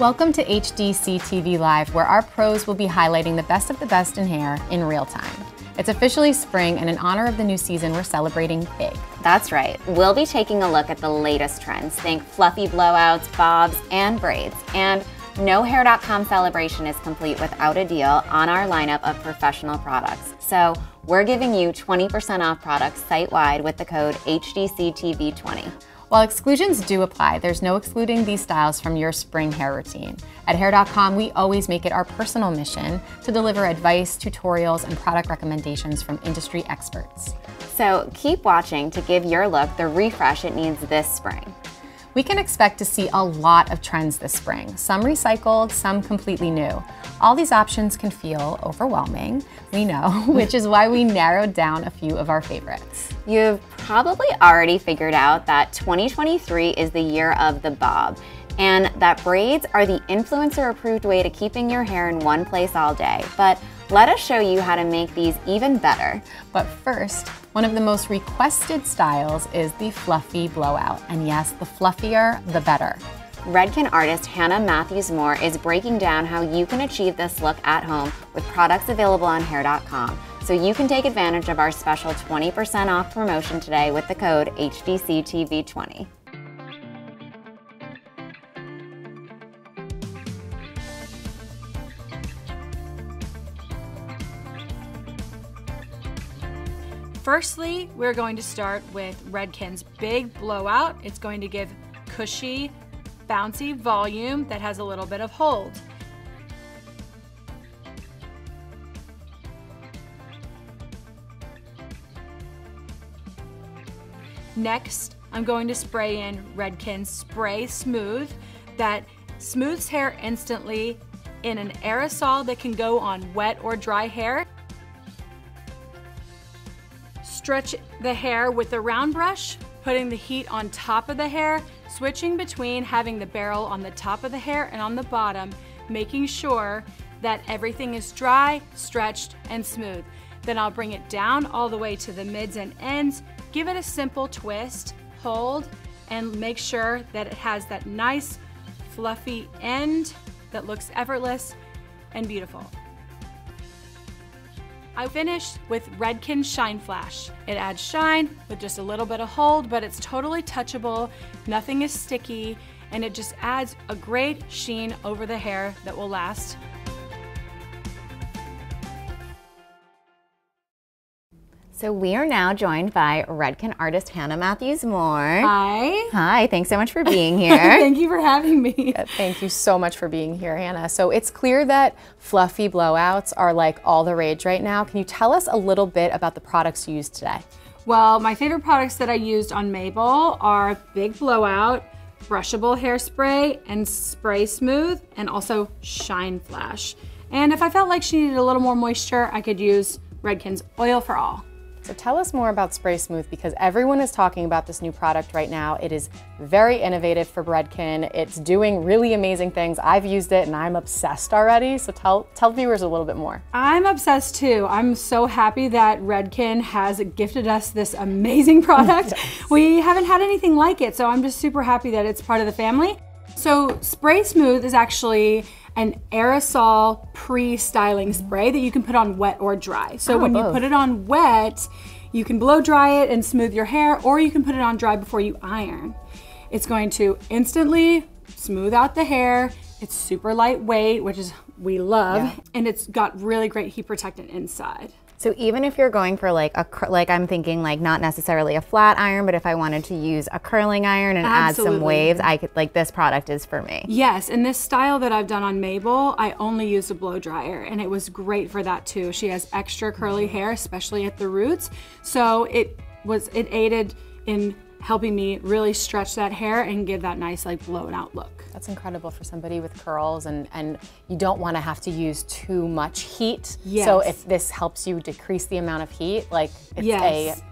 Welcome to HDC TV Live, where our pros will be highlighting the best of the best in hair in real time. It's officially spring, and in honor of the new season, we're celebrating big. That's right. We'll be taking a look at the latest trends. Think fluffy blowouts, bobs, and braids. And no Hair.com celebration is complete without a deal on our lineup of professional products. So we're giving you 20% off products site-wide with the code HDCTV20. While exclusions do apply, there's no excluding these styles from your spring hair routine. At Hair.com, we always make it our personal mission to deliver advice, tutorials, and product recommendations from industry experts. So keep watching to give your look the refresh it needs this spring. We can expect to see a lot of trends this spring, some recycled, some completely new. All these options can feel overwhelming, we know, which is why we narrowed down a few of our favorites. You've probably already figured out that 2023 is the year of the bob and that braids are the influencer approved way to keeping your hair in one place all day. But let us show you how to make these even better. But first, one of the most requested styles is the fluffy blowout. And yes, the fluffier, the better. Redken artist Hannah Matthews Moore is breaking down how you can achieve this look at home with products available on hair.com. So you can take advantage of our special 20% off promotion today with the code HDCTV20. Firstly, we're going to start with Redken's Big Blowout. It's going to give cushy, bouncy volume that has a little bit of hold. Next, I'm going to spray in Redken's Spray Smooth that smooths hair instantly in an aerosol that can go on wet or dry hair. Stretch the hair with the round brush, putting the heat on top of the hair, switching between having the barrel on the top of the hair and on the bottom, making sure that everything is dry, stretched, and smooth. Then I'll bring it down all the way to the mids and ends, give it a simple twist, hold, and make sure that it has that nice fluffy end that looks effortless and beautiful. I finished with Redken Shine Flash. It adds shine with just a little bit of hold, but it's totally touchable, nothing is sticky, and it just adds a great sheen over the hair that will last So we are now joined by Redken artist Hannah Matthews Moore. Hi. Hi, thanks so much for being here. Thank you for having me. Uh, thank you so much for being here, Hannah. So it's clear that fluffy blowouts are like all the rage right now. Can you tell us a little bit about the products you used today? Well, my favorite products that I used on Mabel are Big Blowout, Brushable Hairspray, and Spray Smooth, and also Shine Flash. And if I felt like she needed a little more moisture, I could use Redken's Oil for All. So tell us more about Spray Smooth because everyone is talking about this new product right now. It is very innovative for Redken. It's doing really amazing things. I've used it and I'm obsessed already. So tell tell viewers a little bit more. I'm obsessed too. I'm so happy that Redken has gifted us this amazing product. yes. We haven't had anything like it, so I'm just super happy that it's part of the family. So Spray Smooth is actually an aerosol pre-styling spray that you can put on wet or dry. So oh, when both. you put it on wet, you can blow dry it and smooth your hair, or you can put it on dry before you iron. It's going to instantly smooth out the hair. It's super lightweight, which is we love, yeah. and it's got really great heat protectant inside. So even if you're going for like a like I'm thinking like not necessarily a flat iron, but if I wanted to use a curling iron and Absolutely. add some waves, I could like this product is for me. Yes, and this style that I've done on Mabel, I only used a blow dryer and it was great for that too. She has extra curly hair, especially at the roots. So it was it aided in helping me really stretch that hair and give that nice like blown out look. That's incredible for somebody with curls and, and you don't want to have to use too much heat. Yes. So if this helps you decrease the amount of heat, like it's yes. a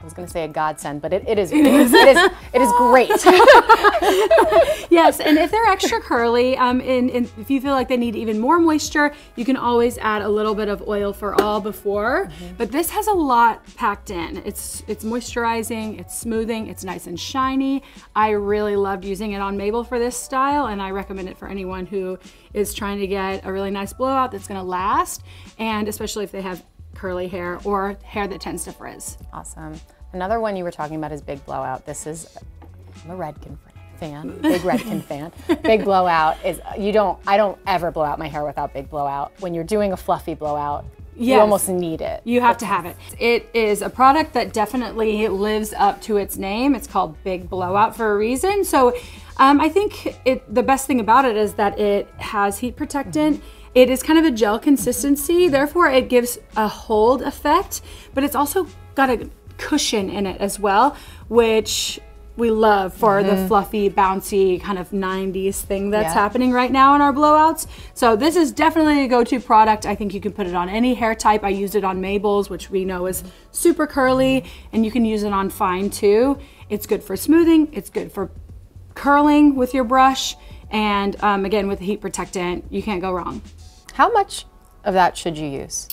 I was going to say a godsend, but it, it is. It is. It is, it is great. yes, and if they're extra curly, um, and, and, if you feel like they need even more moisture, you can always add a little bit of oil for all before. Mm -hmm. But this has a lot packed in. It's it's moisturizing, it's smoothing, it's nice and shiny. I really loved using it on Mabel for this style, and I recommend it for anyone who is trying to get a really nice blowout that's going to last, and especially if they have curly hair or hair that tends to frizz. Awesome. Another one you were talking about is Big Blowout. This is, I'm a Redken fan, big Redken fan. Big Blowout is, you don't, I don't ever blow out my hair without Big Blowout. When you're doing a fluffy blowout, yes. you almost need it. You have to have it. It is a product that definitely lives up to its name. It's called Big Blowout for a reason. So um, I think it, the best thing about it is that it has heat protectant. Mm -hmm it is kind of a gel consistency, therefore it gives a hold effect, but it's also got a cushion in it as well, which we love for mm-hmm. the fluffy, bouncy kind of 90s thing that's yeah. happening right now in our blowouts. So this is definitely a go-to product. I think you can put it on any hair type. I used it on Mabel's, which we know is super curly, and you can use it on fine too. It's good for smoothing. It's good for curling with your brush. And um, again, with the heat protectant, you can't go wrong. How much of that should you use?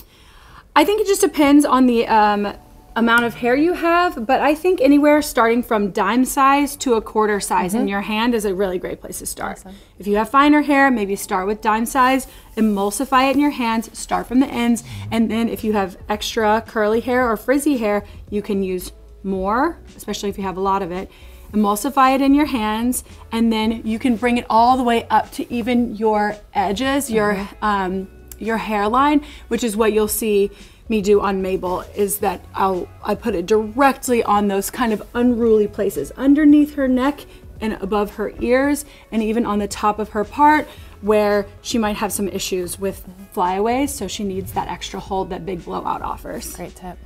I think it just depends on the um, amount of hair you have, but I think anywhere starting from dime size to a quarter size mm -hmm. in mm-hmm. your hand is a really great place to start. Awesome. If you have finer hair, maybe start with dime size, emulsify it in your hands, start from the ends, and then if you have extra curly hair or frizzy hair, you can use more, especially if you have a lot of it emulsify it in your hands, and then you can bring it all the way up to even your edges, your, mm-hmm. um, your hairline, which is what you'll see me do on Mabel is that I'll I put it directly on those kind of unruly places underneath her neck and above her ears and even on the top of her part where she might have some issues with flyaways so she needs that extra hold that big blowout offers. Great tip.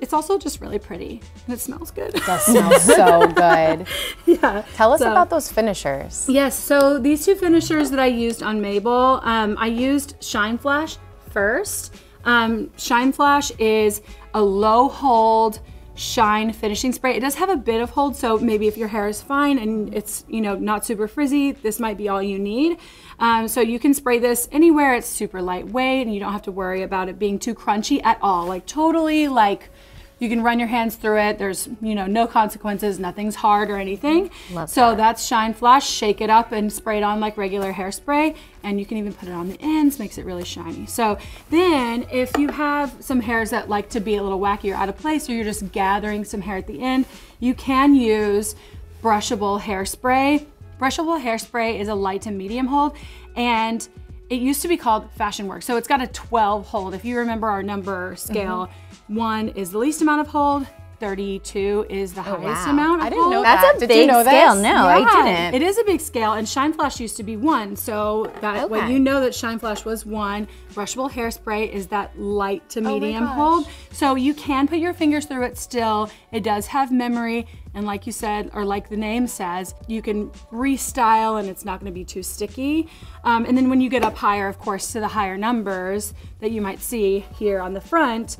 It's also just really pretty and it smells good. It does smell so good. Yeah. Tell us so, about those finishers. Yes, so these two finishers that I used on Mabel, um, I used Shine Flash first. Um, Shine Flash is a low hold shine finishing spray. It does have a bit of hold, so maybe if your hair is fine and it's you know not super frizzy, this might be all you need. Um, so you can spray this anywhere. It's super lightweight and you don't have to worry about it being too crunchy at all. Like totally like you can run your hands through it. There's, you know, no consequences. Nothing's hard or anything. Love so that. that's Shine Flash. Shake it up and spray it on like regular hairspray. And you can even put it on the ends, makes it really shiny. So then if you have some hairs that like to be a little wacky or out of place, or you're just gathering some hair at the end, you can use brushable hairspray. Brushable hairspray is a light to medium hold. And it used to be called Fashion Work. So it's got a 12 hold. If you remember our number scale, mm -hmm one is the least amount of hold, 32 is the oh, highest wow. amount of I didn't hold. know that. That's a Did big you know scale. This? No, yeah, I didn't. It is a big scale, and Shine Flash used to be one. So that okay. when you know that Shine Flash was one, brushable hairspray is that light to oh medium oh hold. So you can put your fingers through it still. It does have memory, and like you said, or like the name says, you can restyle and it's not gonna be too sticky. Um, and then when you get up higher, of course, to the higher numbers that you might see here on the front,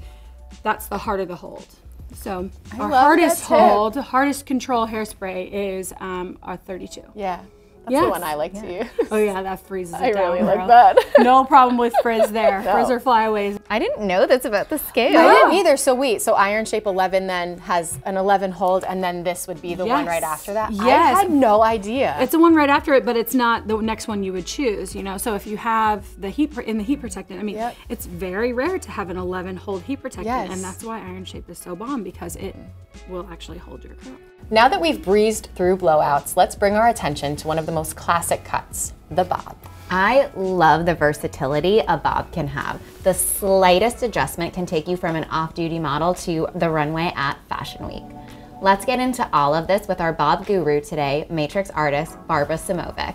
that's the harder the hold. So I our hardest hold, hardest control hairspray is um, our 32. Yeah. That's yes. the one I like yeah. to use. Oh yeah, that freezes I it down. I really like that. no problem with frizz there. no. Frizz or flyaways. I didn't know this about the scale. I didn't either. So wait, so Iron Shape 11 then has an 11 hold and then this would be the yes. one right after that? Yes. I had no idea. It's the one right after it, but it's not the next one you would choose, you know? So if you have the heat, in the heat protectant, I mean, yep. it's very rare to have an 11 hold heat protectant yes. and that's why Iron Shape is so bomb because it will actually hold your curl. Now that we've breezed through blowouts, let's bring our attention to one of the most classic cuts, the bob. I love the versatility a bob can have. The slightest adjustment can take you from an off-duty model to the runway at Fashion Week. Let's get into all of this with our bob guru today, matrix artist Barbara Simovic.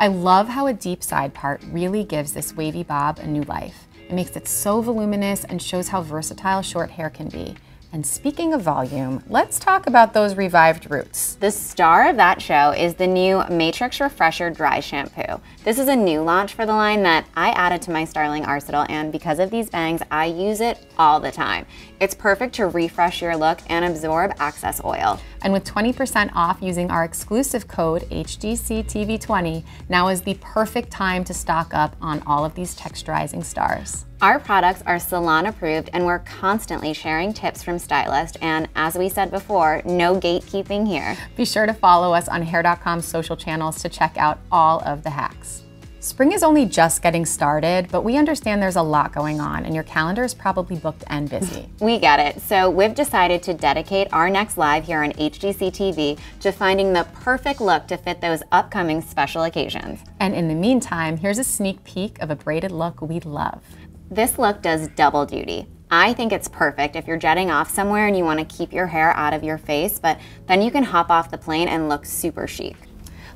I love how a deep side part really gives this wavy bob a new life. It makes it so voluminous and shows how versatile short hair can be. And speaking of volume, let's talk about those revived roots. The star of that show is the new Matrix Refresher Dry Shampoo. This is a new launch for the line that I added to my Starling arsenal, and because of these bangs, I use it all the time. It's perfect to refresh your look and absorb excess oil. And with 20% off using our exclusive code HDCTV20, now is the perfect time to stock up on all of these texturizing stars. Our products are salon approved and we're constantly sharing tips from stylists and as we said before, no gatekeeping here. Be sure to follow us on hair.com's social channels to check out all of the hacks. Spring is only just getting started, but we understand there's a lot going on and your calendar is probably booked and busy. we get it. So we've decided to dedicate our next live here on HDC TV to finding the perfect look to fit those upcoming special occasions. And in the meantime, here's a sneak peek of a braided look we love. This look does double duty. I think it's perfect if you're jetting off somewhere and you want to keep your hair out of your face, but then you can hop off the plane and look super chic.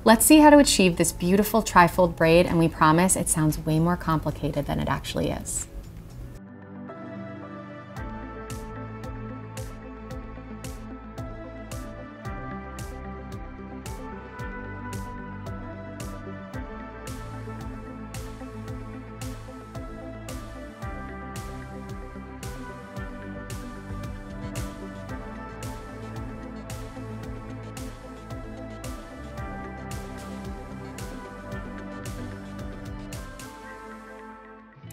Let's see how to achieve this beautiful trifold braid, and we promise it sounds way more complicated than it actually is.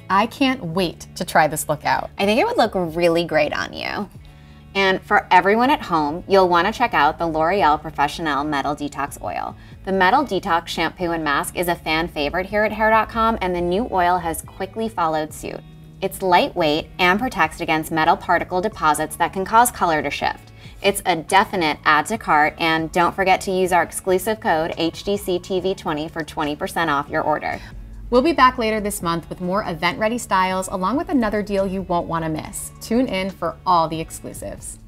I can't wait to try this look out. I think it would look really great on you. And for everyone at home, you'll want to check out the L'Oreal Professionnel Metal Detox Oil. The Metal Detox shampoo and mask is a fan favorite here at hair.com and the new oil has quickly followed suit. It's lightweight and protects against metal particle deposits that can cause color to shift. It's a definite add to cart and don't forget to use our exclusive code HDCTV20 for 20% off your order. We'll be back later this month with more event ready styles along with another deal you won't want to miss. Tune in for all the exclusives.